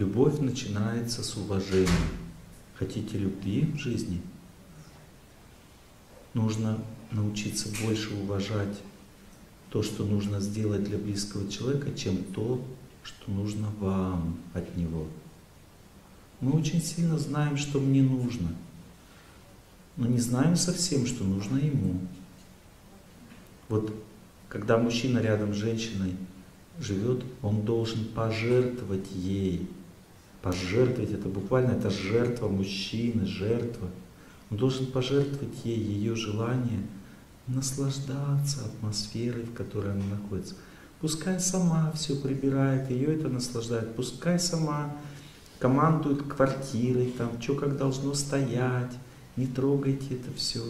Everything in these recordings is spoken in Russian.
Любовь начинается с уважения. Хотите любви в жизни? Нужно научиться больше уважать то, что нужно сделать для близкого человека, чем то, что нужно вам от него. Мы очень сильно знаем, что мне нужно, но не знаем совсем, что нужно ему. Вот когда мужчина рядом с женщиной живет, он должен пожертвовать ей. Пожертвовать, это буквально, это жертва мужчины, жертва. Он должен пожертвовать ей ее желание наслаждаться атмосферой, в которой она находится. Пускай сама все прибирает, ее это наслаждает. Пускай сама командует квартирой, там, что как должно стоять. Не трогайте это все.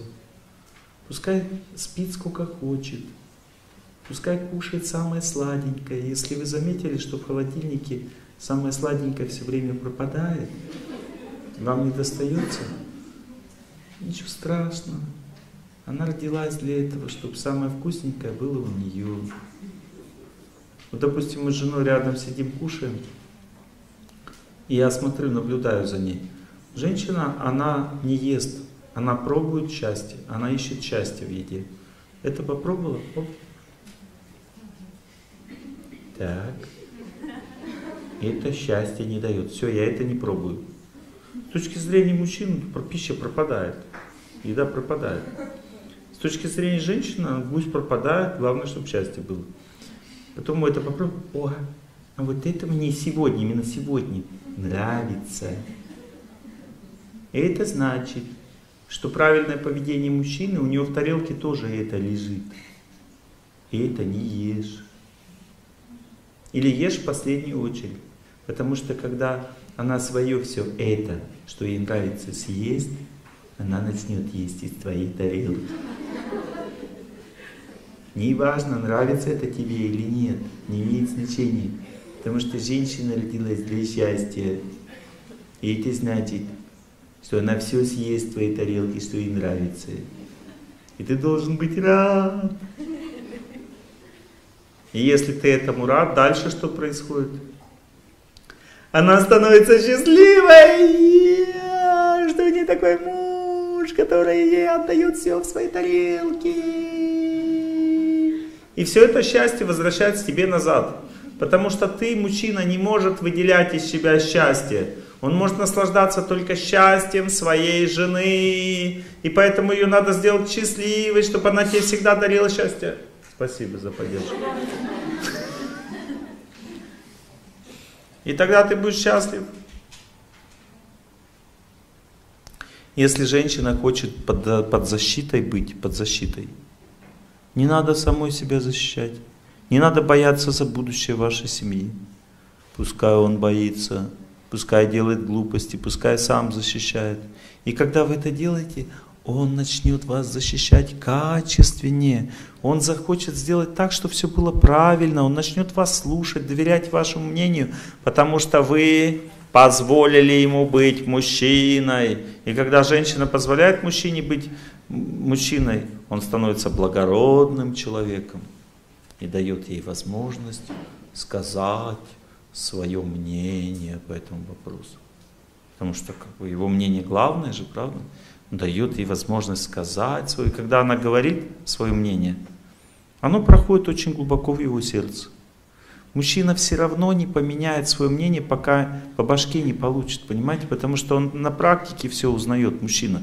Пускай спит сколько хочет. Пускай кушает самое сладенькое. Если вы заметили, что в холодильнике самое сладенькое все время пропадает, вам не достается, ничего страшного. Она родилась для этого, чтобы самое вкусненькое было у нее. Вот, допустим, мы с женой рядом сидим, кушаем, и я смотрю, наблюдаю за ней. Женщина, она не ест, она пробует счастье, она ищет счастье в еде. Это попробовала? Оп. Так. Это счастье не дает. Все, я это не пробую. С точки зрения мужчин пища пропадает. Еда пропадает. С точки зрения женщины гусь пропадает, главное, чтобы счастье было. Потом мы это попробуем. О, а вот это мне сегодня, именно сегодня нравится. Это значит, что правильное поведение мужчины, у него в тарелке тоже это лежит. И это не ешь. Или ешь в последнюю очередь. Потому что когда она свое все это, что ей нравится съесть, она начнет есть из твоей тарелки. Неважно, нравится это тебе или нет, не имеет значения. Потому что женщина родилась для счастья. И это значит, что она все съест в твоей тарелке, что ей нравится. И ты должен быть рад. И если ты этому рад, дальше что происходит? Она становится счастливой, что у нее такой муж, который ей отдает все в своей тарелке. И все это счастье возвращается тебе назад. Потому что ты, мужчина, не может выделять из себя счастье. Он может наслаждаться только счастьем своей жены. И поэтому ее надо сделать счастливой, чтобы она тебе всегда дарила счастье. Спасибо за поддержку. И тогда ты будешь счастлив. Если женщина хочет под, под защитой быть, под защитой, не надо самой себя защищать. Не надо бояться за будущее вашей семьи. Пускай он боится, пускай делает глупости, пускай сам защищает. И когда вы это делаете, он начнет вас защищать качественнее. Он захочет сделать так, чтобы все было правильно. Он начнет вас слушать, доверять вашему мнению, потому что вы позволили ему быть мужчиной. И когда женщина позволяет мужчине быть мужчиной, он становится благородным человеком и дает ей возможность сказать свое мнение по этому вопросу. Потому что как бы, его мнение главное же, правда? Дает ей возможность сказать свое. Когда она говорит свое мнение, оно проходит очень глубоко в его сердце. Мужчина все равно не поменяет свое мнение, пока по башке не получит, понимаете? Потому что он на практике все узнает, мужчина.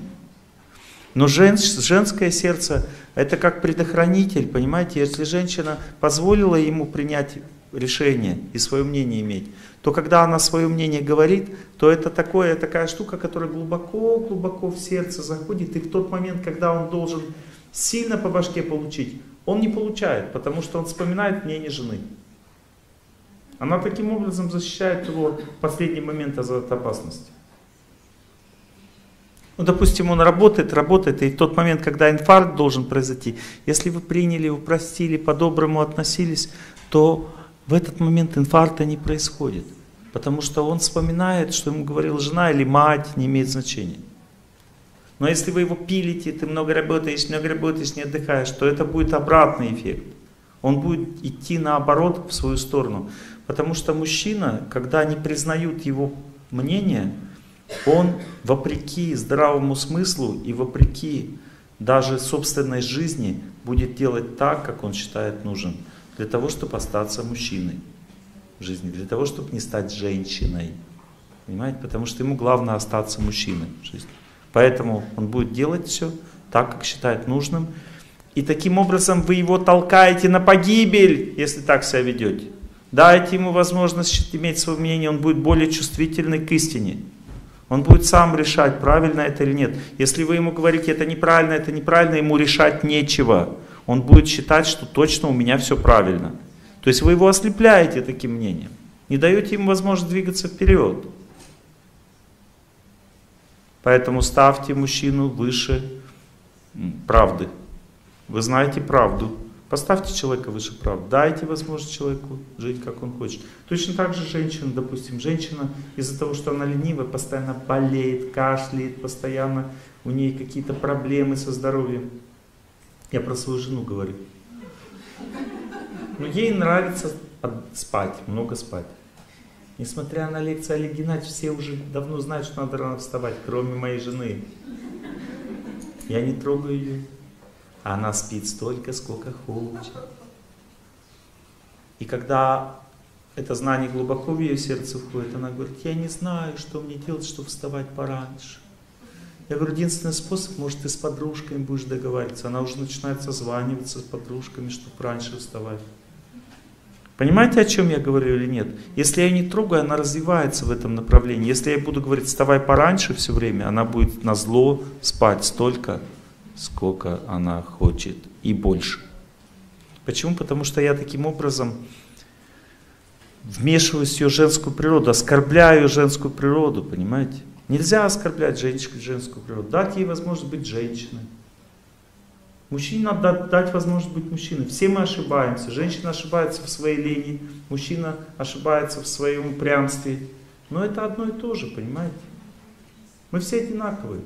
Но жен, женское сердце это как предохранитель, понимаете? Если женщина позволила ему принять решение и свое мнение иметь, то когда она свое мнение говорит, то это такое, такая штука, которая глубоко-глубоко в сердце заходит, и в тот момент, когда он должен сильно по башке получить, он не получает, потому что он вспоминает мнение жены. Она таким образом защищает его в последний момент от опасности. Ну, допустим, он работает, работает, и в тот момент, когда инфаркт должен произойти, если вы приняли его, простили, по-доброму относились, то в этот момент инфаркта не происходит. Потому что он вспоминает, что ему говорила жена или мать, не имеет значения. Но если вы его пилите, ты много работаешь, много работаешь, не отдыхаешь, то это будет обратный эффект. Он будет идти наоборот в свою сторону. Потому что мужчина, когда не признают его мнение, он вопреки здравому смыслу и вопреки даже собственной жизни будет делать так, как он считает нужным, для того, чтобы остаться мужчиной в жизни, для того, чтобы не стать женщиной. Понимаете? Потому что ему главное остаться мужчиной в жизни. Поэтому он будет делать все так, как считает нужным. И таким образом вы его толкаете на погибель, если так себя ведете. Дайте ему возможность иметь свое мнение, он будет более чувствительный к истине. Он будет сам решать, правильно это или нет. Если вы ему говорите, это неправильно, это неправильно, ему решать нечего. Он будет считать, что точно у меня все правильно. То есть вы его ослепляете таким мнением. Не даете ему возможность двигаться вперед. Поэтому ставьте мужчину выше правды. Вы знаете правду. Поставьте человека выше прав. Дайте возможность человеку жить, как он хочет. Точно так же женщина, допустим, женщина из-за того, что она ленивая, постоянно болеет, кашляет, постоянно у нее какие-то проблемы со здоровьем. Я про свою жену говорю. Но ей нравится спать, много спать. Несмотря на лекции Олег Геннадьевич, все уже давно знают, что надо рано вставать, кроме моей жены. Я не трогаю ее. Она спит столько, сколько хочет. И когда это знание глубоко в ее сердце входит, она говорит, я не знаю, что мне делать, чтобы вставать пораньше. Я говорю, единственный способ, может, ты с подружками будешь договариваться. Она уже начинает созваниваться с подружками, чтобы раньше вставать. Понимаете, о чем я говорю или нет? Если я ее не трогаю, она развивается в этом направлении. Если я буду говорить, вставай пораньше все время, она будет на зло спать столько, сколько она хочет и больше. Почему? Потому что я таким образом вмешиваюсь в ее женскую природу, оскорбляю женскую природу, понимаете? Нельзя оскорблять женщину, женскую природу, дать ей возможность быть женщиной. Мужчине надо дать возможность быть мужчиной. Все мы ошибаемся. Женщина ошибается в своей лени, мужчина ошибается в своем упрямстве. Но это одно и то же, понимаете? Мы все одинаковые.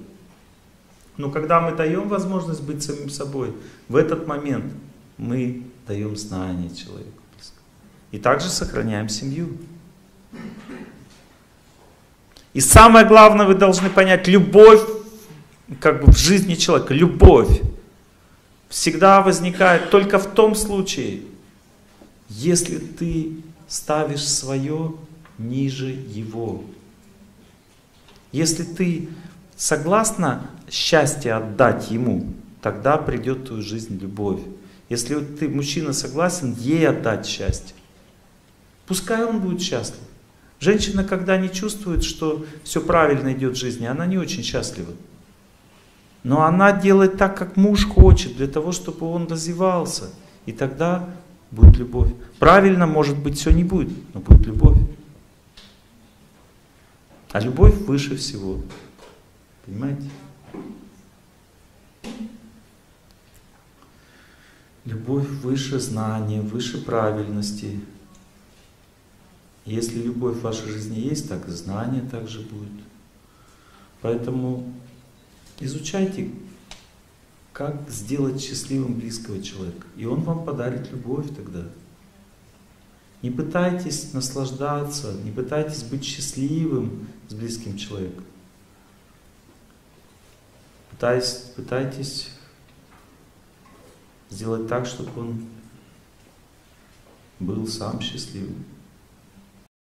Но когда мы даем возможность быть самим собой, в этот момент мы даем знание человеку. И также сохраняем семью. И самое главное, вы должны понять, любовь как бы в жизни человека, любовь всегда возникает только в том случае, если ты ставишь свое ниже его. Если ты согласна счастье отдать ему, тогда придет в твою жизнь любовь. Если ты, мужчина, согласен ей отдать счастье, пускай он будет счастлив. Женщина, когда не чувствует, что все правильно идет в жизни, она не очень счастлива. Но она делает так, как муж хочет, для того, чтобы он развивался. И тогда будет любовь. Правильно, может быть, все не будет, но будет любовь. А любовь выше всего. Понимаете? Любовь выше знания, выше правильности. Если любовь в вашей жизни есть, так и знание также будет. Поэтому изучайте, как сделать счастливым близкого человека. И он вам подарит любовь тогда. Не пытайтесь наслаждаться, не пытайтесь быть счастливым с близким человеком. Пытайтесь, пытайтесь сделать так, чтобы он был сам счастливым.